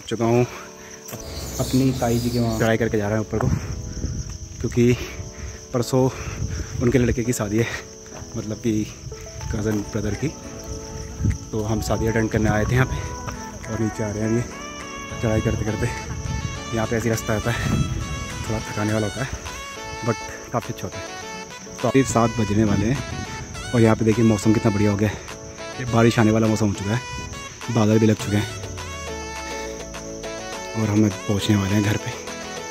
चुका हूँ। अपनी ताई जी के वहाँ चढ़ाई करके जा रहे हैं ऊपर को, क्योंकि परसों उनके लड़के की शादी है मतलब कि कज़न ब्रदर की। तो हम शादी अटेंड करने आए थे यहाँ पे, और नीचे आ रहे हैं ये, चढ़ाई करते करते। यहाँ पे ऐसी रास्ता आता है, थोड़ा थकाने वाला होता है बट काफ़ी अच्छा होता है। तो अभी सात बजने वाले हैं, और यहाँ पे देखिए मौसम कितना बढ़िया हो गया है। बारिश आने वाला मौसम हो चुका है, बादल भी लग चुके हैं। और हम पहुँचने वाले हैं घर पे।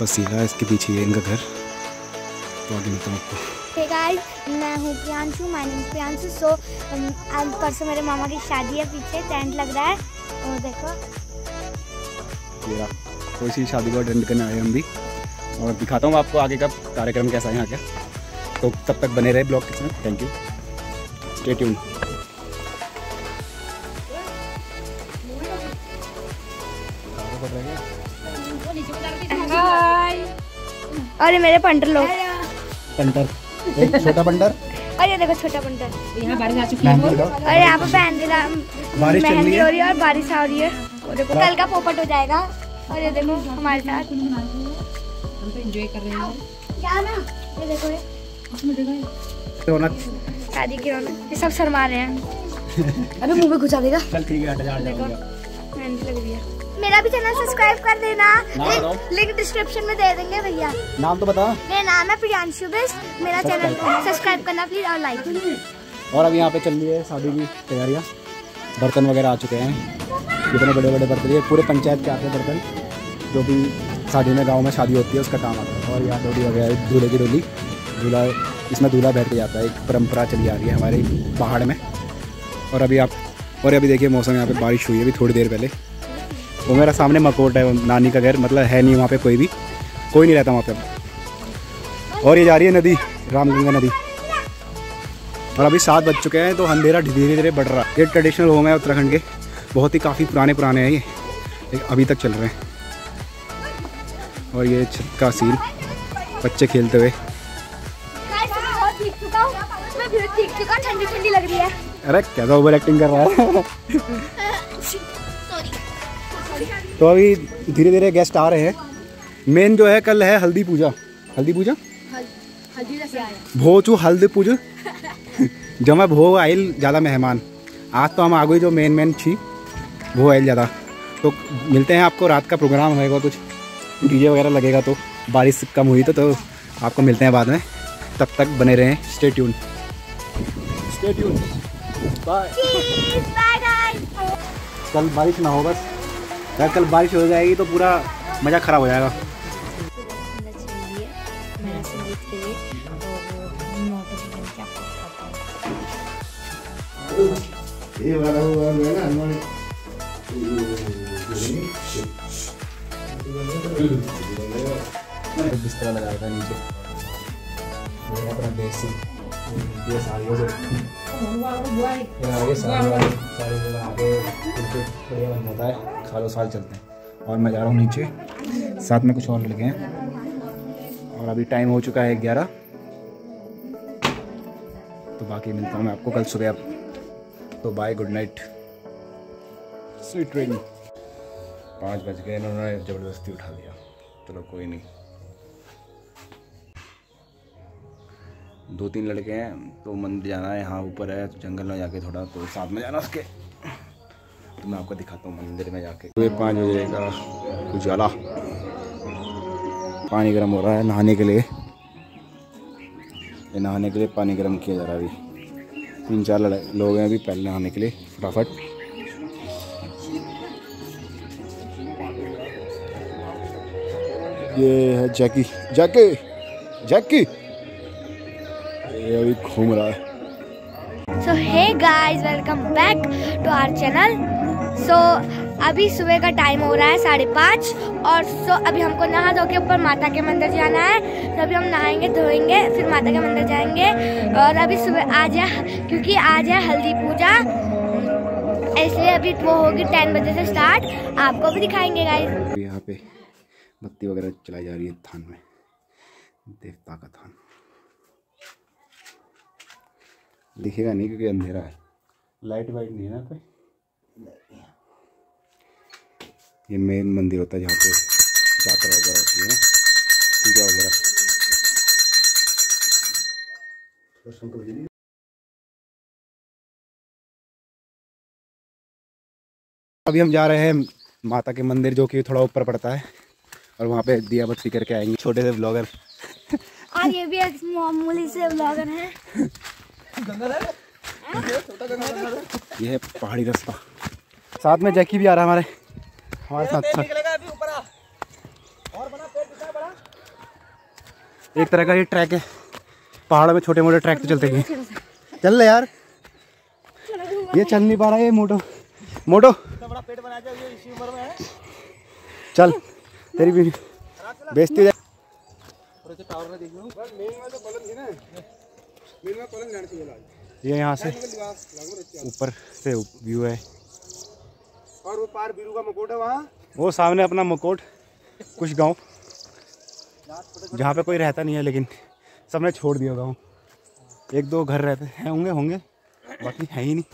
बस सीधा इसके पीछे है इनका घर। तो आगे मिलता हूँ आपको गाइस मैं हूँ Priyanshu my name Priyanshu so आज परसों मेरे मामा की शादी है पीछे टेंट लग रहा है। और देखो। मेरा तो इसी शादी को अटेंड करने आए हम भी। और दिखाता हूँ आपको आगे का कार्यक्रम कैसा है यहाँ का। तो तब तक बने रहे ब्लॉग के साथ। थैंक यू स्टे ट्यून अरे मेरे पंटर लोग। एक छोटा पंटर अरे देखो छोटा पंटर यहाँ बारिश आ चुकी है। मेहंदी अरे यहाँ पे मेहंदी बारिश चल रही हो। रही है और बारिश आ रही है। और देखो कल का पोपट हो जाएगा। और ये देखो हमारे साथ। हम तो एंजॉय कर रहे हैं। क्या ना? ये देखो ये। तो शादी की रौनक ये सब शर्मा रहे हैं। अरे मुँह में घुसा देगा। चल ठीक है हट जा। देखो मेहंदी लग रही है। मेरा भी चैनल सब्सक्राइब कर देना। लिंक लिंक डिस्क्रिप्शन में दे देंगे भैया। नाम तो बता मेरा नाम है प्रियांशु बिस्ट मेरा चैनल सब्सक्राइब करना प्लीज़ और लाइक और अब यहाँ पे चल रही है शादी की तैयारियाँ। बर्तन वगैरह आ चुके हैं। कितने बड़े बड़े बर्तन ये पूरे पंचायत के आते हैं बर्तन। जो भी शादी में गाँव में शादी होती है उसका काम आता है। और यहाँ डोली वगैरह दूल्हे की डोली। दूल्हा इसमें दूल्हा बैठ के जाता है। एक परंपरा चली आ रही है हमारे पहाड़ में। और अभी आप और अभी देखिए मौसम यहाँ पे बारिश हुई है अभी थोड़ी देर पहले। वो मेरा सामने मकोट है नानी का घर मतलब है नहीं वहाँ पे कोई भी। कोई नहीं रहता वहाँ पे और ये जा रही है नदी रामगंगा नदी। और अभी सात बज चुके हैं तो अंधेरा धीरे धीरे बढ़ रहा। है ये ट्रेडिशनल होम है उत्तराखंड के। बहुत ही काफ़ी पुराने पुराने हैं ये। लेकिन अभी तक चल रहे हैं। और ये छत का सीन बच्चे खेलते हुए। ठंडी ठंडी लग रही है। अरे कैसा ओवर एक्टिंग कर रहा है। तो अभी धीरे धीरे गेस्ट आ रहे हैं। मेन जो है कल है हल्दी पूजा। हल्दी पूजा? भो चू हल्दी पूजा। जमा भो आयल ज़्यादा मेहमान। आज तो हम आ गई जो मेन मेन छी भो आयल ज़्यादा। तो मिलते हैं आपको रात का प्रोग्राम होएगा कुछ। डीजे वगैरह लगेगा तो बारिश कम हुई तो, तो आपको मिलते हैं बाद में। तब तक बने रहें stay tune stay tune bye bye कल बारिश ना हो बस। यार कल बारिश हो जाएगी तो पूरा मज़ा ख़राब हो जाएगा। ये वाला हुआ है ना हमारे बिस्तरा लगाया था नीचे। ये अपना देसी ये साड़ियों से। ये आगे बढ़िया बन जाता है। सालों साल चलते हैं। और मैं जा रहा हूँ नीचे। साथ में कुछ और लड़के हैं। और अभी टाइम हो चुका है ग्यारह। तो बाकी मिलता हूँ मैं आपको कल सुबह अब। तो bye good night sweet dream पाँच बज गए इन्होंने ज़बरदस्ती उठा लिया। चलो कोई नहीं। दो तीन लड़के हैं तो मंदिर जाना है, यहाँ ऊपर है तो जंगल में जाके थोड़ा तो साथ में जाना उसके। तो मैं आपको दिखाता हूँ मंदिर में जाके। सुबह पाँच बजे का उजाला। पानी गर्म हो रहा है नहाने के लिए। ये नहाने के लिए पानी गर्म किया जा रहा है अभी। तीन चार लोग हैं अभी पहले नहाने के लिए, फटाफट। ये है जैकी जैकी जैकी। ये अभी घूम रहा है। So hey guys welcome back to our channel so अभी सुबह का टाइम हो रहा है साढ़े पाँच और सो so, अभी हमको नहा धो के ऊपर माता के मंदिर जाना है। तो अभी हम नहाएँगे धोएँगे फिर माता के मंदिर जाएँगे और अभी सुबह आज है क्योंकि आज है हल्दी पूजा। इसलिए अभी वो होगी टेन बजे से स्टार्ट आपको भी दिखाएँगे गाइस यहाँ पे बत्ती वगैरह चलाई जा रही है थान में देवता का थान। दिखेगा नहीं क्योंकि अंधेरा है। लाइट वाइट नहीं है ना पे ये मेन मंदिर होता है जहाँ पे यात्रा वगैरह होती है पूजा वगैरह। अभी हम जा रहे हैं माता के मंदिर जो कि थोड़ा ऊपर पड़ता है और वहाँ पे दिया बत्ती करके आएँगे। छोटे से ब्लॉगर और ये भी एक मामूली से ब्लॉगर है। ये है। पहाड़ी रास्ता। साथ में जैकी भी आ रहा है हमारे। हमारे साथ साथ। एक तरह का ये ट्रैक है। पहाड़ों में छोटे मोटे ट्रैक तो चलते ही हैं। चल ले यार। ये चल नहीं पा रहा ये मोटो। मोटो। चल तेरी भी बेइज्जती हो जाए ये यहाँ से ऊपर से व्यू है। और वो पार बीरू का मुकुट है वहाँ। वो सामने अपना मकोट कुछ गाँव जहाँ पे कोई रहता नहीं है लेकिन सबने छोड़ दिया गाँव। एक दो घर रहते हैं होंगे होंगे बाकी है ही नहीं।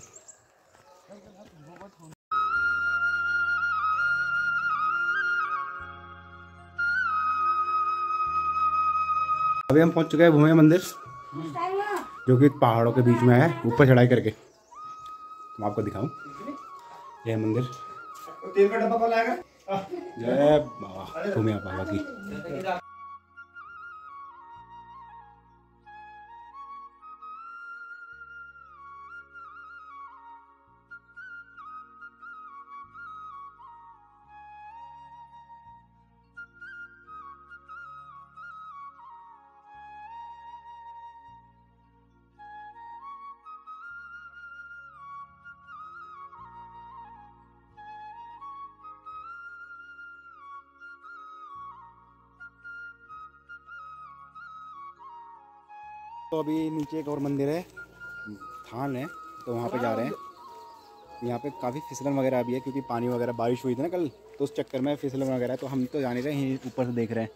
अभी हम पहुँच चुके हैं भूमि मंदिर। जो कि पहाड़ों के बीच में है ऊपर चढ़ाई करके। मैं आपको दिखाऊँ। यह मंदिर। जय बाबा। भूमि बाबा की। तो अभी नीचे एक और मंदिर है, थान है तो वहाँ पे जा रहे हैं। यहाँ पे काफ़ी फिसलन वगैरह भी है, क्योंकि पानी वगैरह, बारिश हुई थी ना कल तो उस चक्कर में फिसलन वगैरह तो हम तो जाने रहे हैं ऊपर से देख रहे हैं।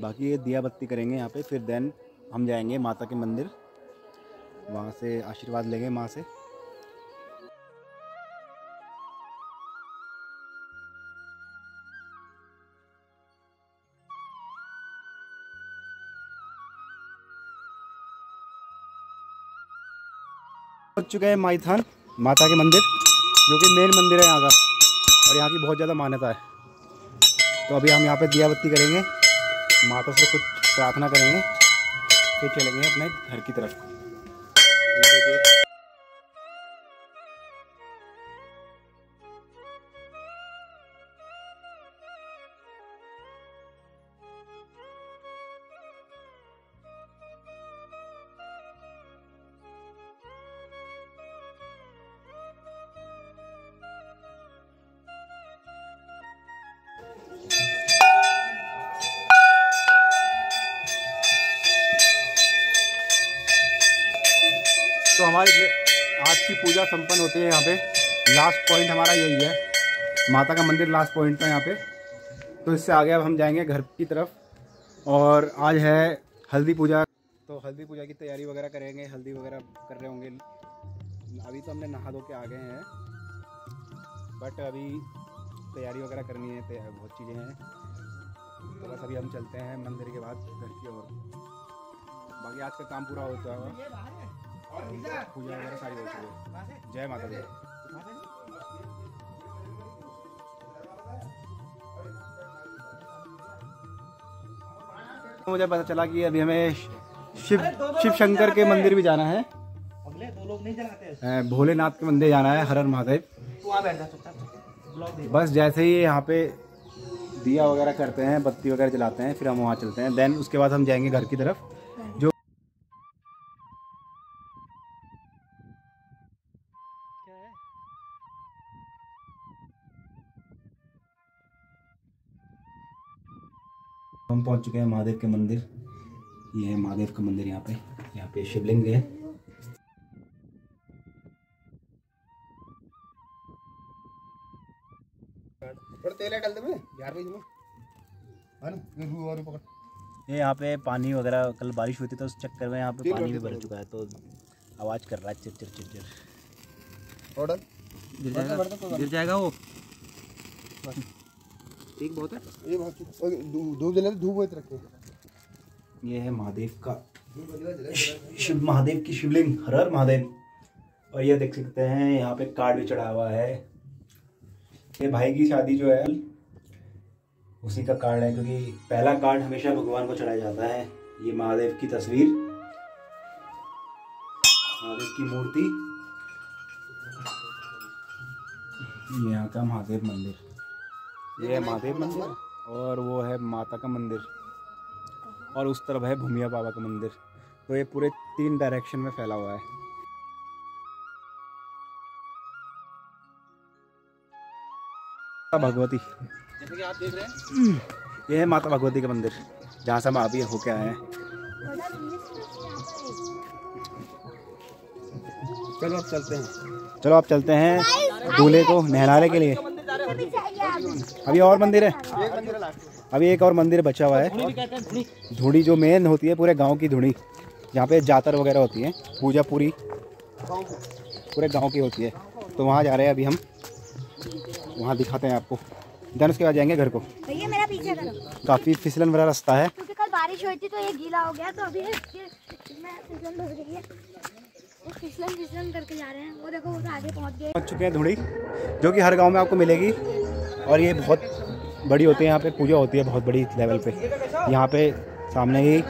बाकी ये दिया बत्ती करेंगे यहाँ पे, फिर देन हम जाएँगे माता के मंदिर। वहाँ से आशीर्वाद लेंगे माँ से। पहुँच चुके हैं माईथान माता के मंदिर, जो कि मेन मंदिर है यहाँ का, और यहाँ की बहुत ज़्यादा मान्यता है। तो अभी हम यहाँ पे दिया बत्ती करेंगे, माता से कुछ प्रार्थना करेंगे, फिर चलेंगे अपने घर की तरफ़। तो हमारे आज की पूजा संपन्न होती है यहाँ पे। लास्ट पॉइंट हमारा यही है। माता का मंदिर लास्ट पॉइंट है यहाँ पे। तो इससे आगे अब हम जाएँगे घर की तरफ़। और आज है हल्दी पूजा। तो हल्दी पूजा की तैयारी वगैरह करेंगे। हल्दी वगैरह कर रहे होंगे। अभी तो हमने नहा धो के आ गए हैं। बट अभी तैयारी वगैरह करनी है। बहुत चीज़ें हैं। तो बस अभी हम चलते हैं मंदिर के बाद घर की ओर। बाकी आज का काम पूरा हो चुका है पूजा वगैरह सारी हो चुकी है जय माता दी। मुझे पता चला कि अभी हमें शिव शिव शंकर के मंदिर भी जाना है। अगले दो लोग नहीं अ, भोलेनाथ के मंदिर जाना है हर हर महादेव। बस जैसे ही यहाँ पे दिया वगैरह करते हैं बत्ती वगैरह जलाते हैं फिर हम वहाँ चलते हैं। देन उसके बाद हम जाएँगे घर की तरफ़ जो हम पहुँच चुके हैं महादेव के मंदिर। ये है महादेव का मंदिर यहाँ पे। यहाँ पे शिवलिंग है। थोड़ा तेल डाल दे मैं यार भाई में ना? ये रू और पकड़। ये यहाँ पे पानी वगैरह कल बारिश हुई थी तो उस चक्कर में यहाँ पे पानी भी है, भर चुका है तो आवाज़ कर रहा है चिर चिर चिर चिर गिर जाएगा? गिर जाएगा वो? ठीक बहुत है? ये धूप जला धूप बहुत रखे। ये है महादेव का शिव महादेव की शिवलिंग हर हर महादेव। और ये देख सकते हैं यहाँ पे कार्ड भी चढ़ा हुआ है। ये भाई की शादी जो है उसी का कार्ड है क्योंकि पहला कार्ड हमेशा भगवान को चढ़ाया जाता है। ये महादेव की तस्वीर महादेव की मूर्ति। यहाँ का महादेव मंदिर। ये है महादेव मंदिर और वो है माता का मंदिर। और उस तरफ़ है भूमिया बाबा का मंदिर। तो ये पूरे तीन डायरेक्शन में फैला हुआ है। माता भगवती। जैसे कि आप देख रहे हैं। ये है माता भगवती का मंदिर जहाँ से हम अभी होके आए हैं। चलो अब चलते हैं। चलो आप चलते हैं दूल्हे को नहलाने के लिए। अभी और मंदिर है। अभी एक और मंदिर बचा हुआ है। धुड़ी जो मेन होती है पूरे गाँव की धुड़ी। जहाँ पे जातर वगैरह होती है पूजा पूरी पूरे गाँव की होती है। तो वहाँ जा रहे हैं अभी हम। वहाँ दिखाते हैं आपको। देन उसके बाद जाएँगे घर को। भैया मेरा पीछे करो। काफ़ी फिसलन भरा रास्ता है। क्योंकि कल बारिश हुई थी तो ये गीला हो गया तो अभी फिसलन हो है। जा रहे हैं। वो देखो तो आगे गए। पहुँच चुके हैं धुड़ी, जो कि हर गाँव में आपको मिलेगी। और ये बहुत बड़ी होती है, यहाँ पे पूजा होती है बहुत बड़ी लेवल पे। यहाँ पे सामने ही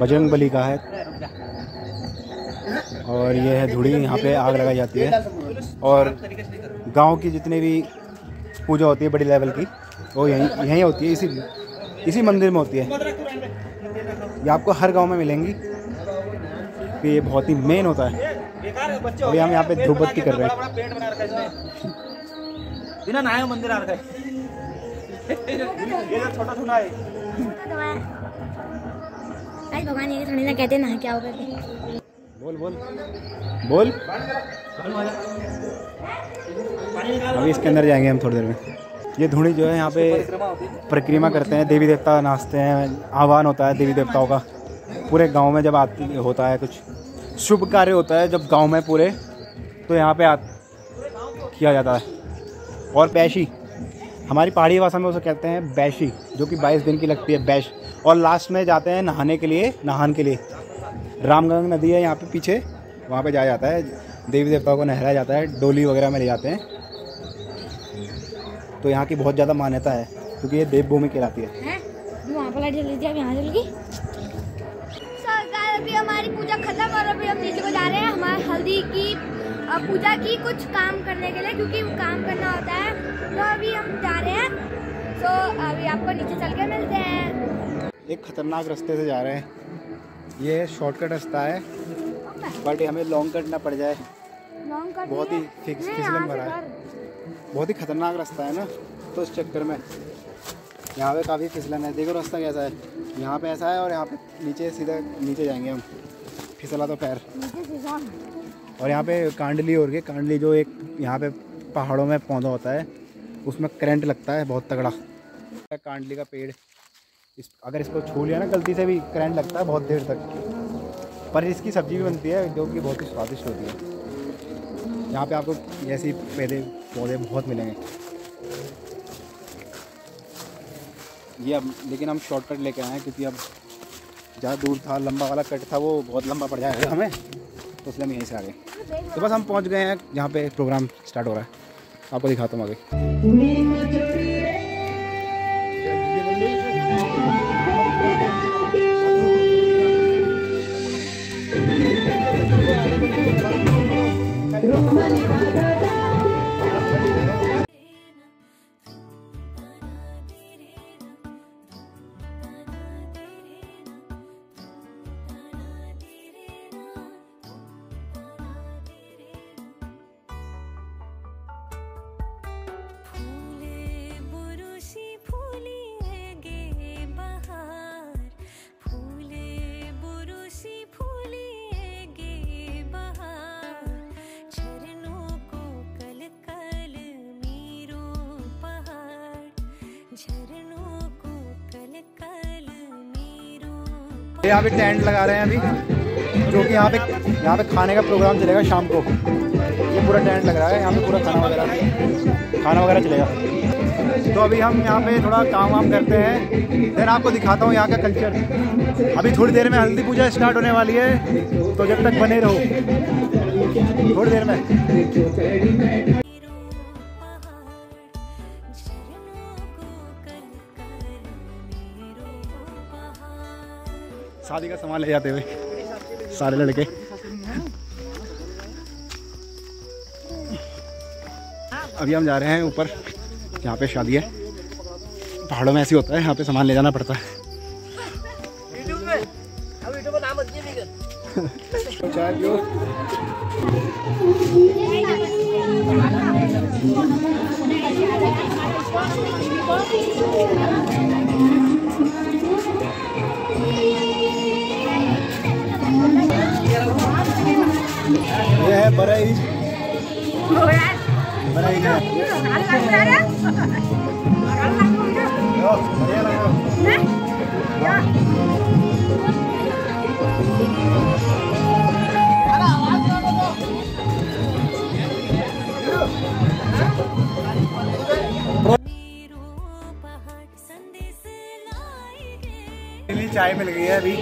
बजरंग बली का है। और ये है धुड़ी, यहाँ पे आग लगाई जाती है। और गाँव की जितनी भी पूजा होती है बड़ी लेवल की, वो यहीं यहीं होती है। इसी इसी मंदिर में होती है। ये आपको हर गाँव में मिलेंगी। कि ये बहुत ही मेन होता है। अभी हम यहाँ पे धूप बत्ती कर रहे हैं। बिना मंदिर आ रखा है। ये जो छोटा छोटा है। तो भगवान ये थोड़ी ना कहते ना क्या होगा कि बोल बोल। बोल। अभी इसके अंदर जाएँगे हम थोड़ी देर में। ये धुणी जो है यहाँ पे परिक्रमा करते हैं देवी देवता नाचते हैं आह्वान होता है देवी देवताओं का। पूरे गाँव में जब आती, होता है कुछ शुभ कार्य होता है जब गाँव में पूरे तो यहाँ पे आ किया जाता है। और बैशी, हमारी पहाड़ी भाषा में उसे कहते हैं बैशी, जो कि 22 दिन की लगती है, बैश। और लास्ट में जाते हैं नहाने के लिए, नहान के लिए। रामगंग नदी है यहाँ पे पीछे, वहाँ पे जाया जाता है। देवी देवताओं को नहराया जाता है, डोली वगैरह में ले जाते हैं। तो यहाँ की बहुत ज़्यादा मान्यता है, क्योंकि ये देवभूमि कहलाती है। हैं? अभी हमारी पूजा खत्म और अभी हम नीचे को जा रहे हैं हमारे हल्दी की पूजा की कुछ काम करने के लिए क्योंकि वो काम करना होता है तो अभी हम जा रहे हैं। तो अभी आपको नीचे चल के मिलते हैं। एक खतरनाक रास्ते से जा रहे हैं। ये शॉर्टकट रास्ता है बट हमें लॉन्ग कट ना पड़ जाए। बहुत ही। फिक्स फिसलन भरा है बहुत ही खतरनाक रास्ता है ना तो इस चक्कर में। यहाँ पे काफ़ी फिसलन है। देखो रास्ता कैसा है। यहाँ पे ऐसा है और यहाँ पे नीचे सीधा नीचे जाएँगे हम। फिसला तो पैर और यहाँ पे कांडली और है कांडली जो एक यहाँ पे पहाड़ों में पौधा होता है उसमें करंट लगता है बहुत तगड़ा। कांडली का पेड़ इस अगर इसको छू लिया ना गलती से भी करंट लगता है बहुत देर तक। पर इसकी सब्ज़ी भी बनती है जो कि बहुत ही स्वादिष्ट होती है। यहाँ पे आपको ऐसी पौधे पौधे बहुत मिलेंगे। ये अब, लेकिन हम शॉर्टकट लेके आए हैं क्योंकि अब ज़्यादा दूर था, लंबा वाला कट था, वो बहुत लंबा पड़ जाएगा हमें। तो इसलिए हम यहीं से आ गए तो बस हम पहुँच गए हैं जहाँ पे प्रोग्राम स्टार्ट हो रहा है। आपको दिखाता हूँ आगे। फूले यहाँ पे टेंट लगा रहे हैं अभी, जो कि यहाँ पे यहाँ पे खाने का प्रोग्राम चलेगा शाम को। ये पूरा टेंट लग रहा है, यहाँ पे पूरा खाना वगैरह खाना वगैरह चलेगा। तो अभी हम यहाँ पे थोड़ा काम वाम करते हैं। देन आपको दिखाता हूँ यहाँ का कल्चर। अभी थोड़ी देर में हल्दी पूजा स्टार्ट होने वाली है तो जब तक बने रहो। थोड़ी देर में। शादी का सामान ले जाते हुए। सारे लड़के। अभी हम जा रहे हैं ऊपर। यहाँ पे शादी है। पहाड़ों में ऐसे होता है, यहाँ पे सामान ले जाना पड़ता है। ये है बरई। चाय मिल गई है अभी।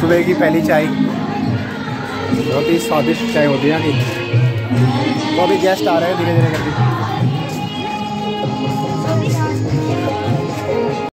सुबह की पहली चाय। बहुत ही स्वादिष्ट चाय होती है यहाँ की तो अभी गेस्ट आ रहे हैं धीरे धीरे करके।